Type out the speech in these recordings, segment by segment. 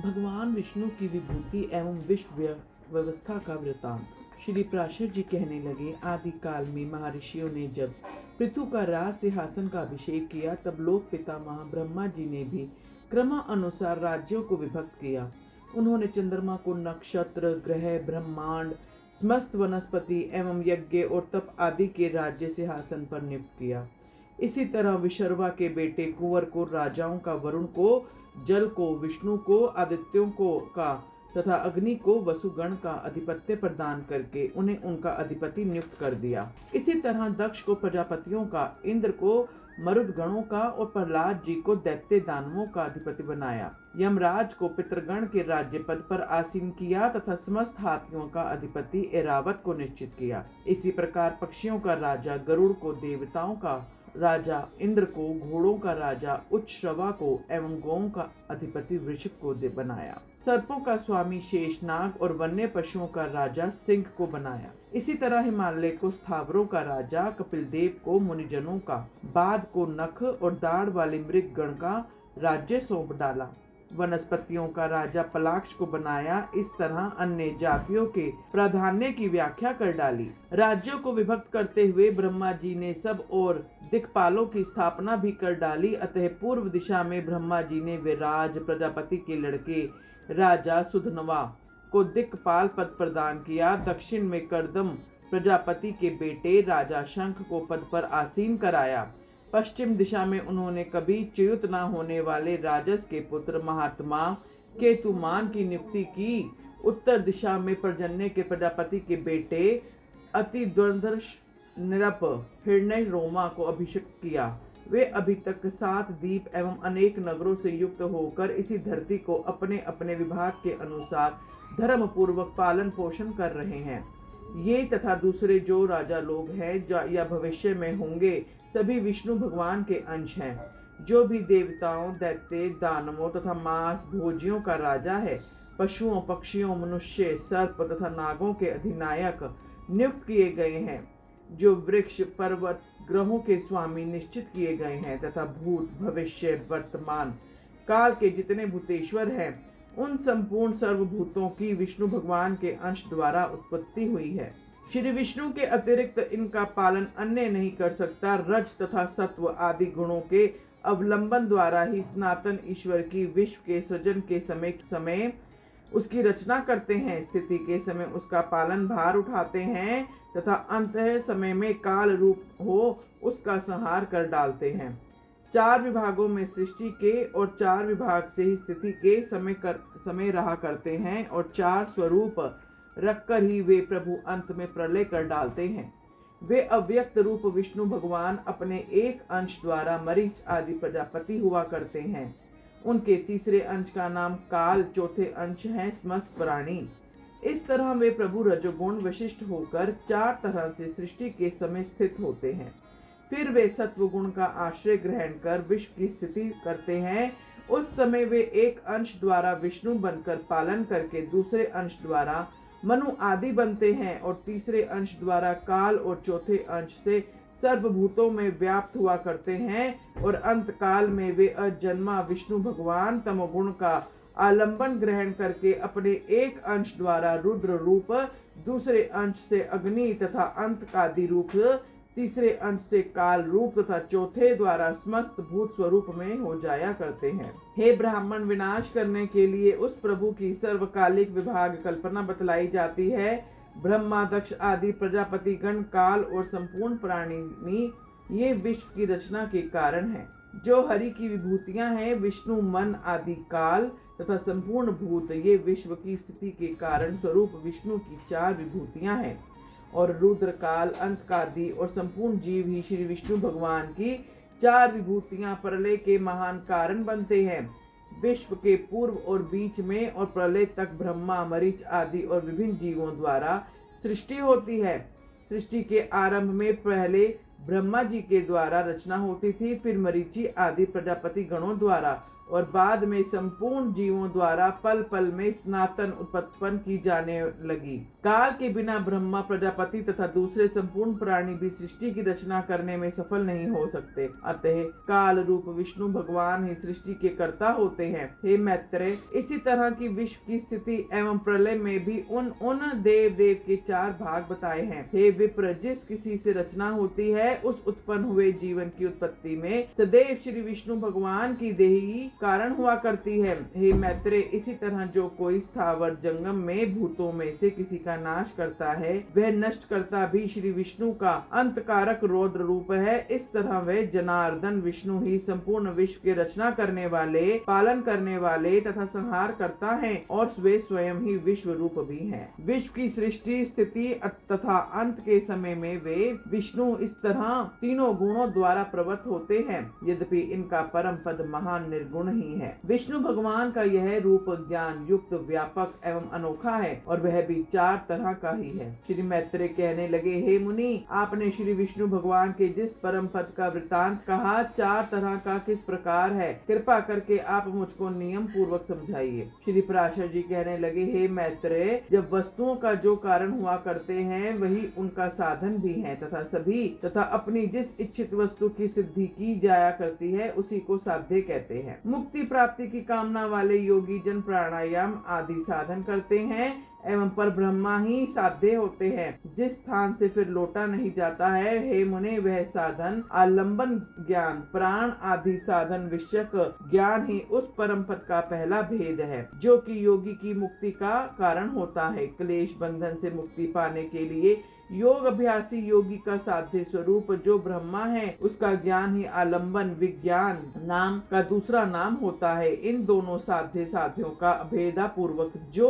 भगवान विष्णु की विभूति एवं विश्व व्यवस्था का वृतांत। श्री प्राशर जी कहने लगे आदि काल में महर्षियों ने जब पृथु का राज सिंहासन का अभिषेक किया, तब लोक पितामह ब्रह्मा जी ने भी क्रम अनुसार राज्यों को विभक्त किया। उन्होंने चंद्रमा को नक्षत्र, ग्रह, ब्रह्मांड, समस्त वनस्पति एवं यज्ञ और तप आदि के राज्य सिंहासन पर नियुक्त किया। इसी तरह विशर्वा के बेटे कुंवर को राजाओं का वरुण को जल को, विष्णु को, आदित्यों को का तथा अग्नि को वसुगण का अधिपत्य प्रदान करके उन्हें उनका अधिपति नियुक्त कर दिया। इसी तरह दक्ष को प्रजापतियों का, इंद्र को मरुद गणों का और प्रहलाद जी को दैत्य दानवों का अधिपति बनाया। यमराज को पितृगण के राज्य पद पर आसीन किया तथा समस्त हाथियों का अधिपति एरावत को निश्चित किया। इसी प्रकार पक्षियों का राजा गरुड़ को देवताओं का राजा इंद्र को, घोड़ों का राजा उच्छ्रवा को एवं गौं का अधिपति वृषभ को दे बनाया। सर्पों का स्वामी शेषनाग और वन्य पशुओं का राजा सिंह को बनाया। इसी तरह हिमालय को स्थावरों का राजा कपिल देव को मुनिजनों का बाद को नख और दाढ़ वाले मृग गण का राज्य सौंप डाला। वनस्पतियों का राजा पलाक्ष को बनाया, इस तरह अन्य जातियों के प्राधान्य की व्याख्या कर डाली। राज्यों को विभक्त करते हुए ब्रह्मा जी ने सब और दिक्पालों की स्थापना भी कर डाली, अतः पूर्व दिशा में ब्रह्मा जी ने विराज प्रजापति के लड़के राजा सुधनवा को दिक्पाल पद प्रदान किया। दक्षिण में करदम प्रजापति के बेटे राजा शंख को पद पर आसीन कराया। पश्चिम दिशा में उन्होंने कभी च्युत न होने वाले राजस के पुत्र महात्मा केतुमान की नियुक्ति की। उत्तर दिशा में पर्जन्य के प्रजापति के बेटे अति निरप हिरण्य रोमा को अभिषेक किया। वे अभी तक सात द्वीप एवं अनेक नगरों से युक्त होकर इसी धरती को अपने अपने विभाग के अनुसार धर्म पूर्वक पालन पोषण कर रहे हैं। ये तथा दूसरे जो राजा लोग हैं या भविष्य में होंगे सभी विष्णु भगवान के अंश हैं, जो भी देवताओं, दैत्य, दानवों तथा मांस भोजियों का राजा है, पशुओं, पक्षियों, मनुष्य, सर्प तथा नागों के अधिनायक नियुक्त किए गए हैं, जो वृक्ष, पर्वत, ग्रहों के स्वामी निश्चित किए गए हैं तथा भूत, भविष्य, वर्तमान काल के जितने भूतेश्वर हैं, उन संपूर्ण सर्वभूतों की विष्णु भगवान के अंश द्वारा उत्पत्ति हुई है। श्री विष्णु के अतिरिक्त इनका पालन अन्य नहीं कर सकता। रज तथा सत्व आदि गुणों के अवलंबन द्वारा ही सनातन ईश्वर की विश्व के सृजन के समय समय उसकी रचना करते हैं। स्थिति के समय उसका पालन भार उठाते हैं तथा अंत समय में काल रूप हो उसका संहार कर डालते हैं। चार विभागों में सृष्टि के और चार विभाग से ही स्थिति के समय कर, समय रहा करते हैं और चार स्वरूप रखकर ही वे प्रभु अंत में प्रलय कर डालते हैं। वे अव्यक्त रूप विष्णु भगवान अपने एक अंश द्वारा मरीच आदि प्रजापति हुआ करते हैं। उनके तीसरे अंश का नाम काल, चौथे अंश है समस्त प्राणी। इस तरह वे प्रभु रजोगुण विशिष्ट होकर चार तरह से सृष्टि के समय स्थित होते हैं। फिर वे सत्व गुण का आश्रय ग्रहण कर विश्व की स्थिति करते हैं। उस समय वे एक अंश द्वारा विष्णु बनकर पालन करके दूसरे अंश द्वारा मनु आदि बनते हैं और तीसरे अंश द्वारा काल और चौथे अंश से सर्वभूतों में व्याप्त हुआ करते हैं और अंत काल में वे अजन्मा विष्णु भगवान तमोगुण का आलंबन ग्रहण करके अपने एक अंश द्वारा रुद्र रूप, दूसरे अंश से अग्नि तथा अंत का रूप तीसरे अंश से काल रूप तथा चौथे द्वारा समस्त भूत स्वरूप में हो जाया करते हैं। हे ब्राह्मण, विनाश करने के लिए उस प्रभु की सर्वकालिक विभाग कल्पना बतलाई जाती है। ब्रह्मा, दक्ष आदि, प्रजापति, गण, काल और संपूर्ण प्राणी ये विश्व की रचना के कारण है। जो हरि की विभूतियाँ हैं, विष्णु, मन आदि काल तथा संपूर्ण भूत, ये विश्व की स्थिति के कारण स्वरूप विष्णु की चार विभूतियाँ हैं। और रुद्र काल अंत कादि और संपूर्ण जीव ही श्री विष्णु भगवान की चार विभूतियाँ प्रलय के महान कारण बनते हैं। विश्व के पूर्व और बीच में और प्रलय तक ब्रह्मा, मरीच आदि और विभिन्न जीवों द्वारा सृष्टि होती है। सृष्टि के आरंभ में पहले ब्रह्मा जी के द्वारा रचना होती थी, फिर मरीचि आदि प्रजापति गणों द्वारा और बाद में संपूर्ण जीवों द्वारा पल पल में स्नातन उत्पन्न की जाने लगी। काल के बिना ब्रह्मा, प्रजापति तथा दूसरे संपूर्ण प्राणी भी सृष्टि की रचना करने में सफल नहीं हो सकते। अतः काल रूप विष्णु भगवान ही सृष्टि के कर्ता होते हैं। हे मैत्रे इसी तरह की विश्व की स्थिति एवं प्रलय में भी उन उन देव देव के चार भाग बताए हैं। हे विप्र, जिस किसी से रचना होती है, उस उत्पन्न हुए जीवन की उत्पत्ति में सदैव श्री विष्णु भगवान की देही कारण हुआ करती है। हे मैत्रे इसी तरह जो कोई स्थावर जंगम में भूतों में से किसी का नाश करता है, वह नष्ट करता भी श्री विष्णु का अंत कारक रौद्र रूप है। इस तरह वह जनार्दन, विष्णु ही संपूर्ण विश्व के रचना करने वाले, पालन करने वाले तथा संहार करता है और वे स्वयं ही विश्व रूप भी है। विश्व की सृष्टि स्थिति तथा अंत के समय में वे विष्णु इस तरह तीनों गुणों द्वारा प्रवत होते हैं। यद्यपि इनका परम पद महान निर्गुण ही है। विष्णु भगवान का यह रूप ज्ञान युक्त, व्यापक एवं अनोखा है और वह भी चार तरह का ही है। श्री मैत्रेय कहने लगे, हे मुनि, आपने श्री विष्णु भगवान के जिस परम पद का वृतांत कहा, चार तरह का किस प्रकार है? कृपा करके आप मुझको नियम पूर्वक समझाइए। श्री पराशर जी कहने लगे, हे मैत्रेय, जब वस्तुओं का जो कारण हुआ करते हैं, वही उनका साधन भी है तथा सभी तथा अपनी जिस इच्छित वस्तु की सिद्धि की जाया करती है, उसी को साध्य कहते हैं। मुक्ति प्राप्ति की कामना वाले योगी जन प्राणायाम आदि साधन करते हैं एवं पर ब्रह्मा ही साध्य होते हैं। जिस स्थान से फिर लौटा नहीं जाता है, हे मुने, वह साधन, आलंबन ज्ञान, प्राण आदि साधन विषयक ज्ञान ही उस परम पद का पहला भेद है, जो कि योगी की मुक्ति का कारण होता है। क्लेश बंधन से मुक्ति पाने के लिए योग अभ्यासी योगी का साध्य स्वरूप जो ब्रह्मा है, उसका ज्ञान ही आलंबन विज्ञान नाम का दूसरा नाम होता है। इन दोनों साध्य साध्यों का अभेदा पूर्वक जो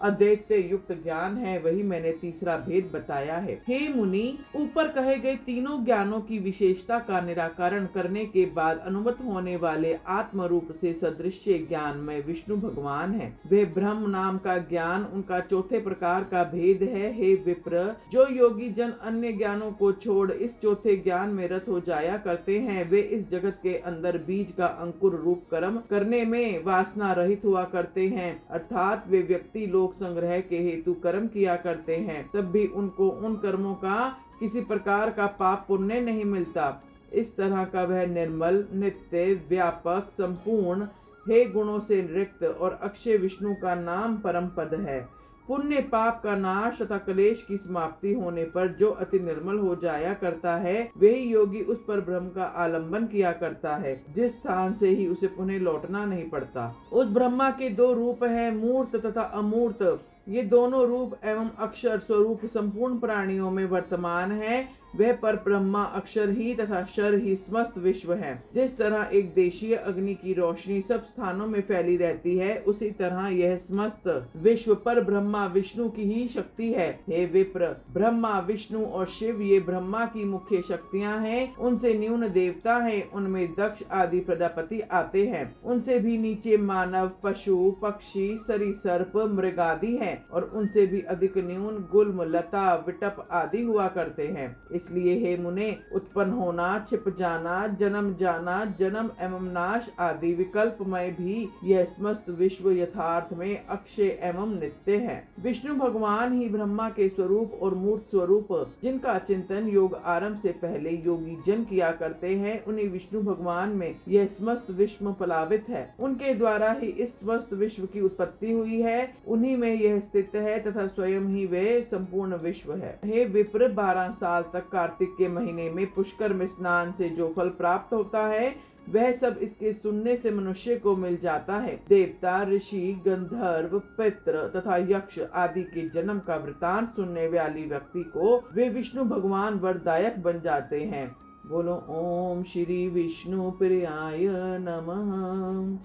अद्वैत युक्त ज्ञान है, वही मैंने तीसरा भेद बताया है। हे मुनि, ऊपर कहे गए तीनों ज्ञानों की विशेषता का निराकरण करने के बाद अनुमत होने वाले आत्म रूप से सदृश्य ज्ञान में विष्णु भगवान है। वे ब्रह्म नाम का ज्ञान, उनका चौथे प्रकार का भेद है। हे विप्र जो योगी जन अन्य ज्ञानों को छोड़ इस चौथे ज्ञान में रत हो जाया करते हैं, वे इस जगत के अंदर बीज का अंकुर रूप कर्म करने में वासना रहित हुआ करते हैं। अर्थात वे व्यक्ति लोक संग्रह के हेतु कर्म किया करते हैं, तब भी उनको उन कर्मों का किसी प्रकार का पाप पुण्य नहीं मिलता। इस तरह का वह निर्मल, नित्य, व्यापक, संपूर्ण, हे गुणों से रिक्त और अक्षय विष्णु का नाम परम पद है। पुण्य पाप का नाश तथा कलेश की समाप्ति होने पर जो अति निर्मल हो जाया करता है, वही योगी उस पर ब्रह्म का आलंबन किया करता है, जिस स्थान से ही उसे पुनः लौटना नहीं पड़ता। उस ब्रह्मा के दो रूप हैं, मूर्त तथा अमूर्त। ये दोनों रूप एवं अक्षर स्वरूप संपूर्ण प्राणियों में वर्तमान है वह पर ब्रह्मा अक्षर ही तथा शर ही समस्त विश्व है। जिस तरह एक देशीय अग्नि की रोशनी सब स्थानों में फैली रहती है, उसी तरह यह समस्त विश्व पर ब्रह्मा विष्णु की ही शक्ति है। हे विप्र, ब्रह्मा, विष्णु और शिव ये ब्रह्मा की मुख्य शक्तियाँ हैं। उनसे न्यून देवता है, उनमें दक्ष आदि प्रजापति आते हैं। उनसे भी नीचे मानव, पशु, पक्षी सरी सर्प मृग आदि है और उनसे भी अधिक न्यून गुल्म, लता, विटप आदि हुआ करते हैं। इसलिए हे मुने, उत्पन्न होना, छिप जाना, जन्म जाना, जन्म एवं नाश आदि विकल्प में भी यह समस्त विश्व यथार्थ में अक्षय एवं नित्य है। विष्णु भगवान ही ब्रह्मा के स्वरूप और मूर्त स्वरूप, जिनका चिंतन योग आरंभ से पहले योगी जन किया करते हैं, उन्हीं विष्णु भगवान में यह समस्त विश्व पलावित है। उनके द्वारा ही इस समस्त विश्व की उत्पत्ति हुई है, उन्हीं में यह स्थित है तथा स्वयं ही वे संपूर्ण विश्व है। हे विप्र, बारह साल तक कार्तिक के महीने में पुष्कर में स्नान से जो फल प्राप्त होता है, वह सब इसके सुनने से मनुष्य को मिल जाता है। देवता, ऋषि, गंधर्व पित्र तथा यक्ष आदि के जन्म का वृतांत सुनने वाली व्यक्ति को वे विष्णु भगवान वरदायक बन जाते हैं। बोलो, ओम श्री विष्णु प्रियाय नमः।